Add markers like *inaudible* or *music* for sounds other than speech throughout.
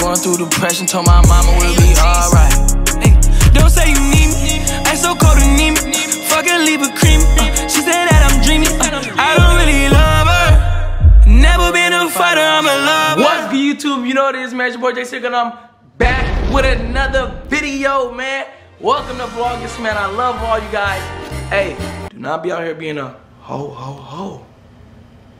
Going through depression, told my mama we'll be alright. Don't say you need me, I so cold and need me. Fuck leave a cream. Uh, she said that I'm dreaming. Uh, I don't really love her. Never been a fighter, I'm a lover. What's good, YouTube? You know what it is, man. Your boy Jay Cinco, and I'm back with another video, man. Welcome to Vlogmas, man. I love all you guys. Hey, do not be out here being a ho, ho, ho.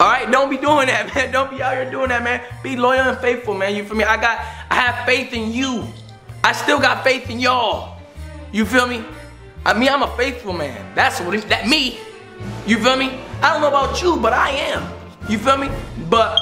All right, don't be doing that, *laughs* man. Don't be out here doing that, man. Be loyal and faithful, man. You feel me? I got, I have faith in you. I still got faith in y'all. You feel me? I mean, I'm a faithful man. That's what it, that me. You feel me? I don't know about you, but I am. You feel me? But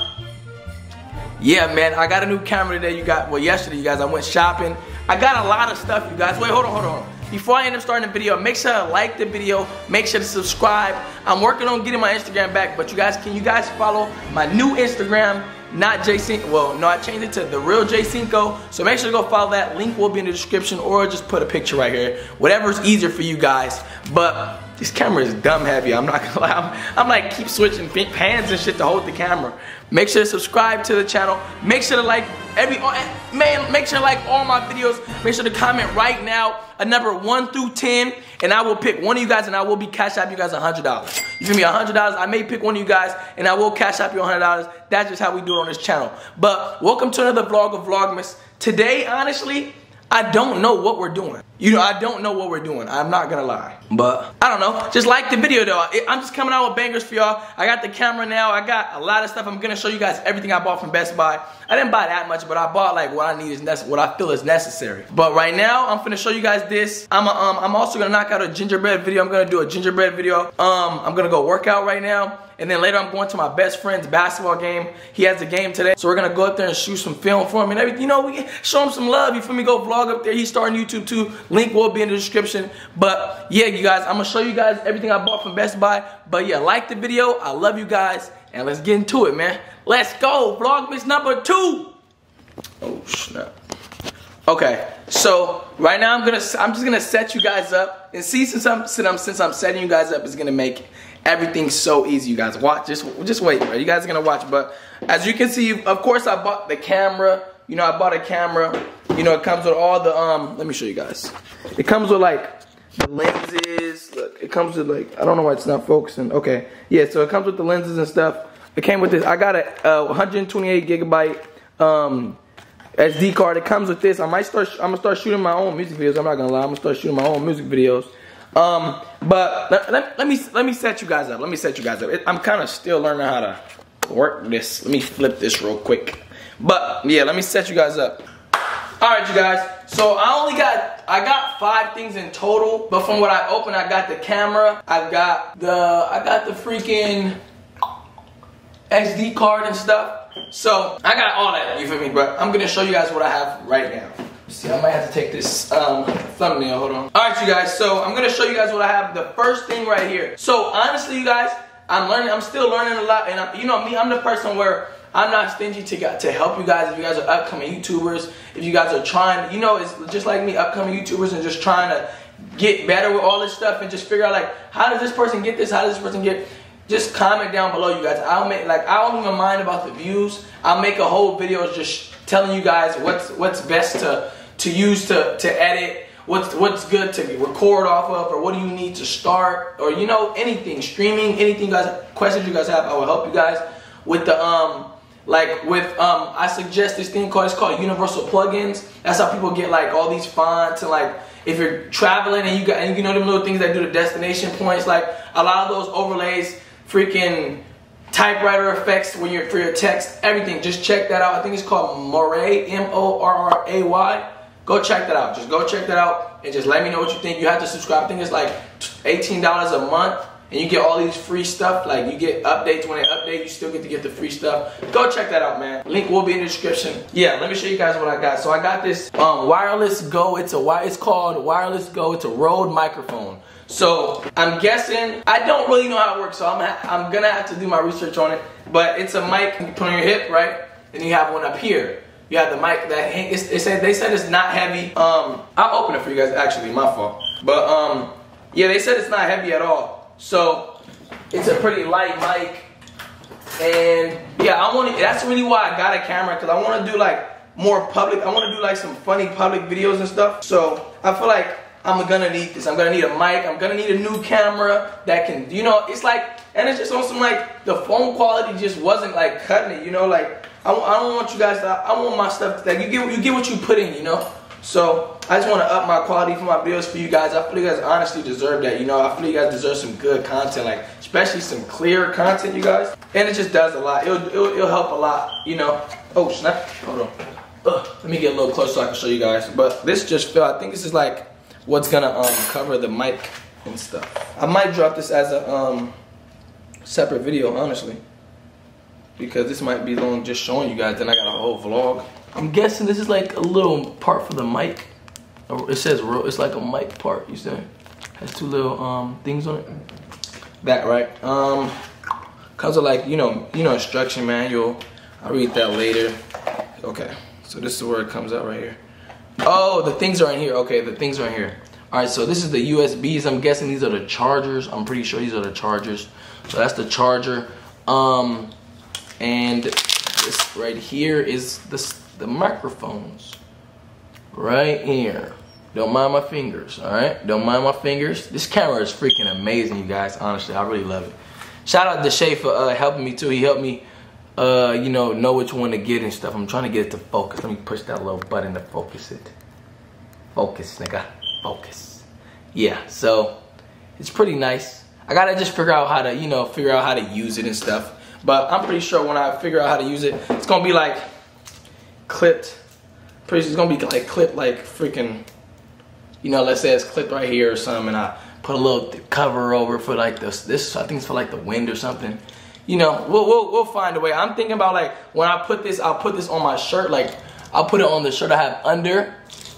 yeah, man, I got a new camera today. You got well, yesterday, you guys. I went shopping. I got a lot of stuff, you guys. Wait, hold on, hold on. Before I end up starting the video, make sure to like the video, make sure to subscribe. I'm working on getting my Instagram back, but you guys, can you guys follow my new Instagram, not Jay Cinco, well, no, I changed it to The Real Jay Cinco, so make sure to go follow that. Link will be in the description, or just put a picture right here. Whatever's easier for you guys, but this camera is dumb heavy, I'm not gonna *laughs* lie. I'm, I'm like, keep switching hands and shit to hold the camera. Make sure to subscribe to the channel. Make sure to like every, oh, eh, man, make sure to like all my videos. Make sure to comment right now a number 1 through 10, and I will pick one of you guys and I will be cash out you guys $100. You feel me? $100. I may pick one of you guys and I will cash out you $100. That's just how we do it on this channel. But welcome to another vlog of Vlogmas. Today, honestly, I don't know what we're doing. You know, I don't know what we're doing. I'm not gonna lie. But, I don't know. Just like the video though. I'm just coming out with bangers for y'all. I got the camera now. I got a lot of stuff. I'm gonna show you guys everything I bought from Best Buy. I didn't buy that much, but I bought like what I need is what I feel is necessary. But right now, I'm gonna show you guys this. I'm a, um, I'm also gonna knock out a gingerbread video. I'm gonna do a gingerbread video. Um, I'm gonna go work out right now. And then later I'm going to my best friend's basketball game. He has a game today. So we're gonna go up there and shoot some film for him and everything. You know, we show him some love. You feel me? Go vlog up there. He's starting YouTube too. Link will be in the description. But yeah, you guys, I'm gonna show you guys everything I bought from Best Buy. But yeah, like the video. I love you guys. And let's get into it, man. Let's go. Vlogmas number two. Oh, snap. Okay, so right now I'm gonna I'm just gonna set you guys up and see since I'm since I'm since I'm setting you guys up is gonna make everything so easy. You guys watch just just wait. Right? You guys are gonna watch, but as you can see, of course I bought the camera. You know I bought a camera. You know it comes with all the um. Let me show you guys. It comes with like the lenses. Look, it comes with like I don't know why it's not focusing. Okay, yeah. So it comes with the lenses and stuff. It came with this. I got a, a 128 gigabyte um SD card. It comes with this. I might start. I'm gonna start shooting my own music videos. I'm not gonna lie. I'm gonna start shooting my own music videos. Um, but let, let, let me let me set you guys up. Let me set you guys up. I'm kind of still learning how to work this. Let me flip this real quick. But yeah, let me set you guys up. All right, you guys. So I only got I got five things in total. But from what I opened, I got the camera. I've got the I got the freaking SD card and stuff. So I got all that, you feel me? But I'm gonna show you guys what I have right now. See, I might have to take this um, thumbnail, hold on. All right, you guys, so I'm gonna show you guys what I have. The first thing right here. So honestly, you guys, I'm learning, I'm still learning a lot. And I, you know me, I'm the person where I'm not stingy to, to help you guys if you guys are upcoming YouTubers, if you guys are trying, you know, it's just like me, upcoming YouTubers and just trying to get better with all this stuff and just figure out like, how does this person get this? How does this person get just comment down below you guys i'll make like i don't even mind about the views i'll make a whole video just telling you guys what's what's best to to use to to edit what's what's good to record off of or what do you need to start or you know anything streaming anything guys questions you guys have i will help you guys with the um like with um i suggest this thing called it's called universal plugins that's how people get like all these fonts and like if you're traveling and you got and you know them little things that do the destination points like a lot of those overlays freaking typewriter effects when you're for your text, everything. Just check that out. I think it's called Moray, M-O-R-R-A-Y. Go check that out. Just go check that out and just let me know what you think. You have to subscribe. I think it's like $18 a month and you get all these free stuff. Like you get updates when they update, you still get to get the free stuff. Go check that out, man. Link will be in the description. Yeah, let me show you guys what I got. So I got this um, wireless Go. It's a it's called wireless Go. It's a Rode microphone. So I'm guessing, I don't really know how it works, so I'm, I'm gonna have to do my research on it. But it's a mic you put on your hip, right? And you have one up here. You have the mic that it's, it said, they said it's not heavy. Um, I'll open it for you guys, actually, my fault. But um, yeah, they said it's not heavy at all. So it's a pretty light mic. And yeah, I want to, that's really why I got a camera, because I want to do like more public. I want to do like some funny public videos and stuff. So I feel like I'm gonna need this. I'm gonna need a mic. I'm gonna need a new camera that can, you know, it's like, and it's just on some like the phone quality just wasn't like cutting it. You know, like I, I don't want you guys to. I want my stuff to, like you get you get what you put in. You know. So I just want to up my quality for my videos for you guys. I feel you guys honestly deserve that. You know, I feel you guys deserve some good content, like especially some clear content, you guys. And it just does a lot. It'll, it'll, it'll help a lot, you know. Oh snap! Hold on. Ugh. Let me get a little closer so I can show you guys. But this just fell. I think this is like what's gonna um, cover the mic and stuff. I might drop this as a um, separate video, honestly. Because this might be long just showing you guys, then I got a whole vlog. I'm guessing this is like a little part for the mic. It says it's like a mic part, you see? Has two little um things on it. That right. Um comes with like, you know, you know, instruction manual. I'll read that later. Okay. So this is where it comes out right here. Oh, the things are in here. Okay, the things are in here. All right, so this is the USBs. I'm guessing these are the chargers. I'm pretty sure these are the chargers. So that's the charger. Um, and this right here is the the microphones right here. Don't mind my fingers, all right? Don't mind my fingers. This camera is freaking amazing, you guys. Honestly, I really love it. Shout out to Shay for uh, helping me too. He helped me, uh, you know, know which one to get and stuff. I'm trying to get it to focus. Let me push that little button to focus it. Focus, nigga. Focus. Yeah, so it's pretty nice. I gotta just figure out how to, you know, figure out how to use it and stuff. But I'm pretty sure when I figure out how to use it, it's gonna be like clipped. It's gonna be like clipped like freaking, you know, let's say it's clipped right here or something, and I put a little cover over for like this. This I think it's for like the wind or something. You know, we'll we'll we'll find a way. I'm thinking about like when I put this, I'll put this on my shirt. Like I'll put it on the shirt I have under,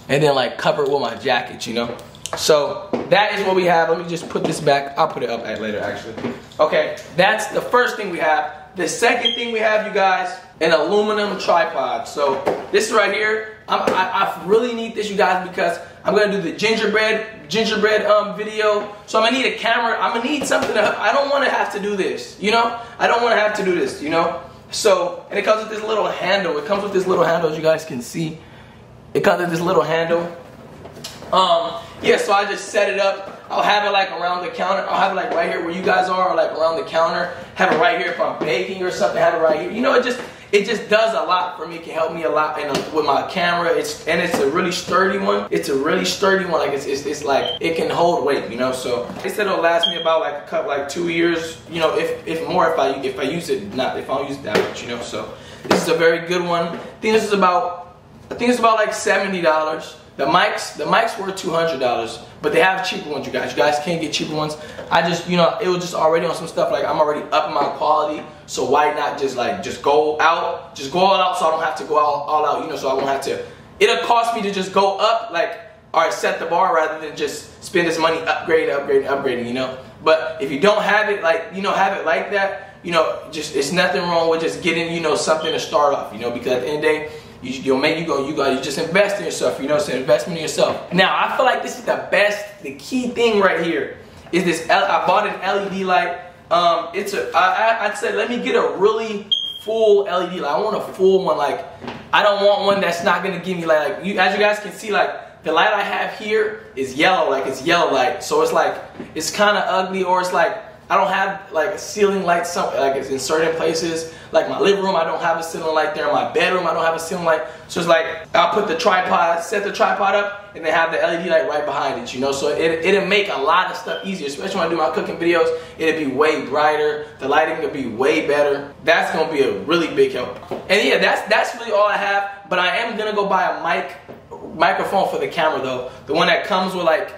and then like cover it with my jacket. You know. So that is what we have. Let me just put this back. I'll put it up at later actually. Okay, that's the first thing we have. The second thing we have, you guys, an aluminum tripod. So this right here, I, I really need this, you guys, because I'm gonna do the gingerbread gingerbread um, video. So I'm gonna need a camera. I'm gonna need something. To, I don't want to have to do this. You know, I don't want to have to do this. You know. So and it comes with this little handle. It comes with this little handle, as you guys can see. It comes with this little handle. Um, yeah. So I just set it up. I'll have it like around the counter. I'll have it like right here where you guys are, or like around the counter. Have it right here if I'm baking or something. Have it right here. You know, it just it just does a lot for me. It can help me a lot in a, with my camera. It's and it's a really sturdy one. It's a really sturdy one. Like it's, it's, it's like it can hold weight, you know. So they said it'll last me about like a couple like two years, you know, if if more if I if I use it not if I don't use it that much, you know. So this is a very good one. I think this is about I think it's about like seventy dollars. The mics, the mics were $200, but they have cheaper ones, you guys. You guys can't get cheaper ones. I just, you know, it was just already on some stuff, like I'm already upping my quality, so why not just like, just go out, just go all out so I don't have to go all, all out, you know, so I won't have to, it'll cost me to just go up, like, all right, set the bar rather than just spend this money upgrading, upgrading, upgrading, you know. But if you don't have it, like, you know, have it like that, you know, just, it's nothing wrong with just getting, you know, something to start off, you know, because at the end of the day, you, you'll make you go, you got you just invest in yourself, you know, it's an investment in yourself. Now, I feel like this is the best, the key thing right here is this, L I bought an LED light. Um, it's a, I, I, I said, let me get a really full LED light. I want a full one, like, I don't want one that's not gonna give me like, like you, as you guys can see, like, the light I have here is yellow, like it's yellow light. So it's like, it's kind of ugly or it's like, I don't have like a ceiling light some like it's in certain places. Like my living room, I don't have a ceiling light there. My bedroom, I don't have a ceiling light. So it's like I'll put the tripod, set the tripod up, and then have the LED light right behind it. You know, so it it'll make a lot of stuff easier, especially when I do my cooking videos. It'll be way brighter. The lighting will be way better. That's gonna be a really big help. And yeah, that's that's really all I have. But I am gonna go buy a mic microphone for the camera though. The one that comes with like,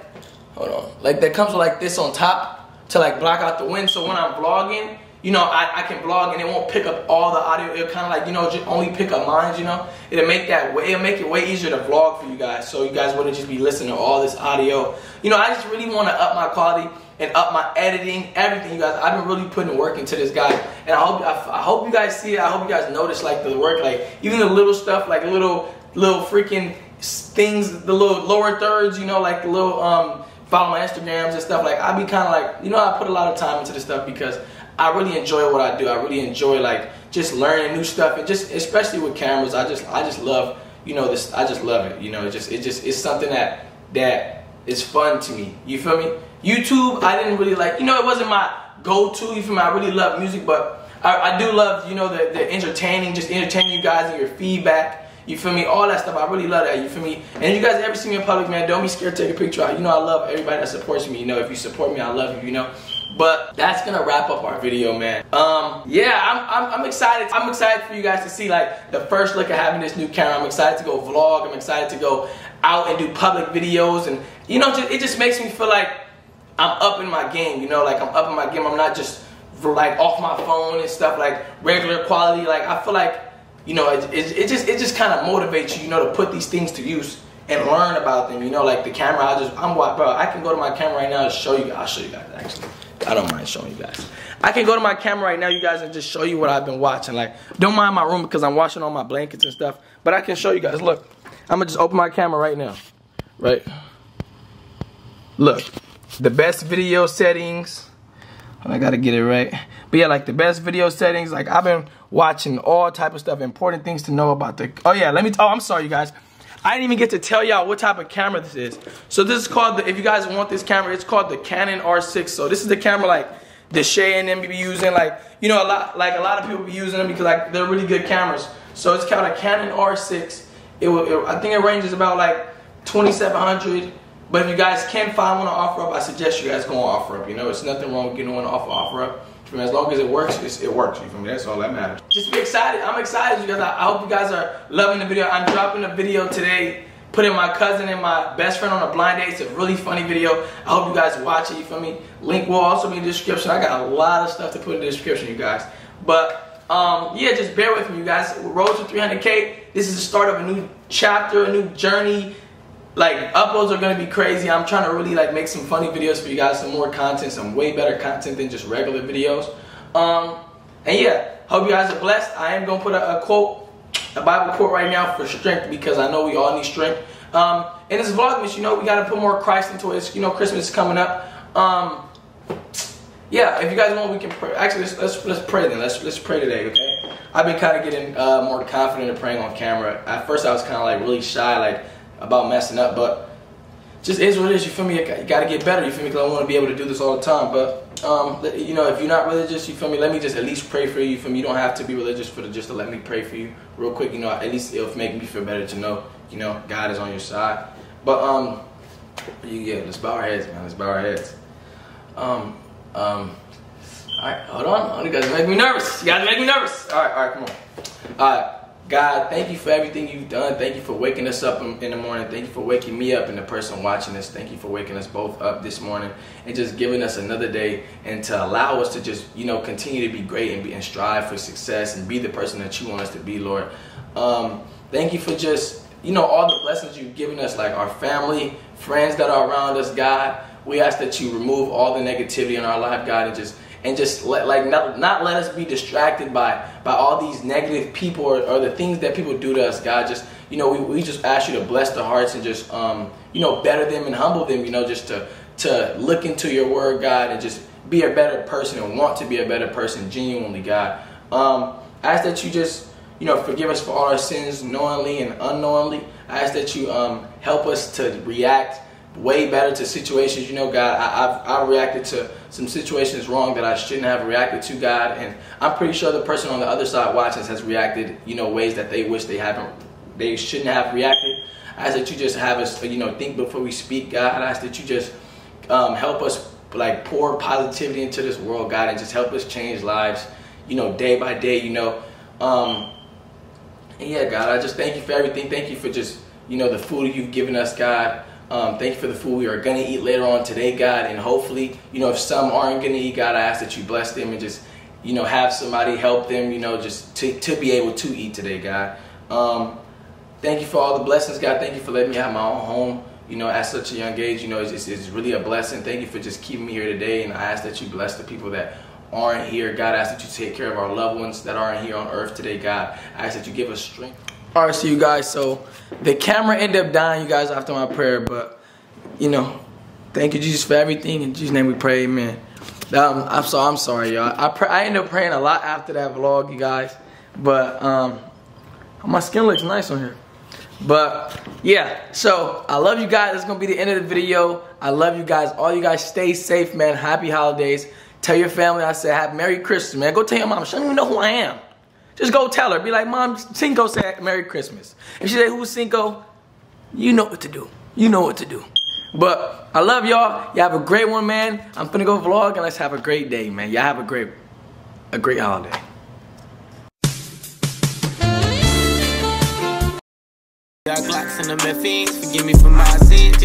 hold on, like that comes with like this on top to like block out the wind. So when I'm vlogging, you know, I, I can vlog and it won't pick up all the audio. It'll kind of like, you know, just only pick up mine, you know. It'll make that way, it'll make it way easier to vlog for you guys. So you guys wouldn't just be listening to all this audio. You know, I just really want to up my quality and up my editing, everything, you guys. I've been really putting work into this guy, and I hope I, I hope you guys see it. I hope you guys notice like the work, like even the little stuff, like little little freaking things, the little lower thirds, you know, like the little um follow my Instagrams and stuff, like I be kind of like, you know, I put a lot of time into this stuff because I really enjoy what I do. I really enjoy like just learning new stuff and just especially with cameras. I just I just love you know, this I just love it. You know, it just it just it's something that that is fun to me. You feel me? YouTube, I didn't really like. You know, it wasn't my go-to. You feel me? I really love music, but I, I do love you know the, the entertaining, just entertaining you guys and your feedback. You feel me? All that stuff. I really love that. You feel me? And if you guys ever see me in public, man, don't be scared to take a picture. You know I love everybody that supports me. You know, if you support me, I love you, you know. But that's gonna wrap up our video, man. Um, yeah, I'm, I'm, I'm, excited. I'm excited for you guys to see like the first look at having this new camera. I'm excited to go vlog. I'm excited to go out and do public videos, and you know, just, it just makes me feel like I'm up in my game. You know, like I'm up in my game. I'm not just like off my phone and stuff like regular quality. Like I feel like you know, it, it, it just it just kind of motivates you, you know, to put these things to use and learn about them. You know, like the camera. I just I'm bro. I can go to my camera right now and show you. I'll show you guys actually. I don't mind showing you guys. I can go to my camera right now, you guys, and just show you what I've been watching. Like, don't mind my room because I'm washing all my blankets and stuff. But I can show you guys. Look, I'm gonna just open my camera right now. Right. Look, the best video settings. I gotta get it right. But yeah, like the best video settings. Like I've been watching all type of stuff, important things to know about the. Oh yeah, let me. Oh, I'm sorry, you guys. I didn't even get to tell y'all what type of camera this is. So this is called the. If you guys want this camera, it's called the Canon R6. So this is the camera like the Shay and them be using. Like you know a lot. Like a lot of people be using them because like they're really good cameras. So it's called a Canon R6. It will. It, I think it ranges about like 2700 but if you guys can find one on OfferUp, I suggest you guys go on OfferUp. You know, it's nothing wrong with getting one off of OfferUp. As long as it works, it works. You feel me? That's all that matters. Just be excited. I'm excited, you guys. I, I hope you guys are loving the video. I'm dropping a video today putting my cousin and my best friend on a blind date. It's a really funny video. I hope you guys watch it, you feel me? Link will also be in the description. I got a lot of stuff to put in the description, you guys. But um, yeah, just bear with me, you guys. Road to 300K. This is the start of a new chapter, a new journey like uploads are gonna be crazy. I'm trying to really like make some funny videos for you guys, some more content, some way better content than just regular videos. Um, and yeah, hope you guys are blessed. I am gonna put a, a quote, a Bible quote right now for strength because I know we all need strength. Um, in this vlogmas, you know, we gotta put more Christ into it. You know, Christmas is coming up. Um, yeah, if you guys want, we can pray. Actually, let's, let's, let's pray then. Let's let's pray today, okay? I've been kind of getting uh, more confident in praying on camera. At first, I was kind of like really shy, like about messing up, but just is what it is. You feel me? You got to get better. You feel me? Because I want to be able to do this all the time. But um, you know, if you're not religious, you feel me? Let me just at least pray for you. You feel me? You don't have to be religious for the, just to let me pray for you real quick. You know, at least it'll make me feel better to know, you know, God is on your side. But um, you yeah, let's bow our heads, man. Let's bow our heads. Um, um. All right, hold on. You guys make me nervous. You guys make me nervous. All right, all right, come on. All right. God, thank you for everything you've done. Thank you for waking us up in, the morning. Thank you for waking me up and the person watching this. Thank you for waking us both up this morning and just giving us another day and to allow us to just, you know, continue to be great and, be, and strive for success and be the person that you want us to be, Lord. Um, thank you for just, you know, all the blessings you've given us, like our family, friends that are around us, God. We ask that you remove all the negativity in our life, God, and just and just let like not, not let us be distracted by by all these negative people or, or the things that people do to us god. Just you know we, we just ask you to bless the hearts and just um you know better them and humble them you know just to to look into your word god and just be a better person and want to be a better person genuinely god. Um I ask that you just you know forgive us for all our sins knowingly and unknowingly. I ask that you um help us to react way better to situations. You know, God, I, I've, I reacted to some situations wrong that I shouldn't have reacted to, God. And I'm pretty sure the person on the other side watching has reacted, you know, ways that they wish they haven't, they shouldn't have reacted. I ask that you just have us, you know, think before we speak, God. I ask that you just um, help us, like, pour positivity into this world, God, and just help us change lives, you know, day by day, you know. Um, yeah, God, I just thank you for everything. Thank you for just, you know, the food you've given us, God. Um, thank you for the food we are going to eat later on today, God. And hopefully, you know, if some aren't going to eat, God, I ask that you bless them and just, you know, have somebody help them, you know, just to, to be able to eat today, God. Um, thank you for all the blessings, God. Thank you for letting me have my own home, you know, at such a young age. You know, it's, it's really a blessing. Thank you for just keeping me here today. And I ask that you bless the people that aren't here. God, I ask that you take care of our loved ones that aren't here on earth today, God. I ask that you give us strength. All right, so you guys, so the camera ended up dying, you guys, after my prayer, but, you know, thank you, Jesus, for everything. In Jesus' name we pray, amen. Um, I'm, so, I'm sorry, y'all. I, I ended up praying a lot after that vlog, you guys, but um, my skin looks nice on here. But yeah, so I love you guys. That's gonna be the end of the video. I love you guys. All you guys stay safe, man. Happy holidays. Tell your family I said Merry Christmas, man. Go tell your mom. She don't even know who I am. Just go tell her. Be like, Mom, Cinco said Merry Christmas. If she say, who's Cinco? You know what to do. You know what to do. But I love y'all. Y'all have a great one, man. I'm finna go vlog and let's have a great day, man. Y'all have a great, a great holiday. Got Glocks and fiends, forgive me for my sins.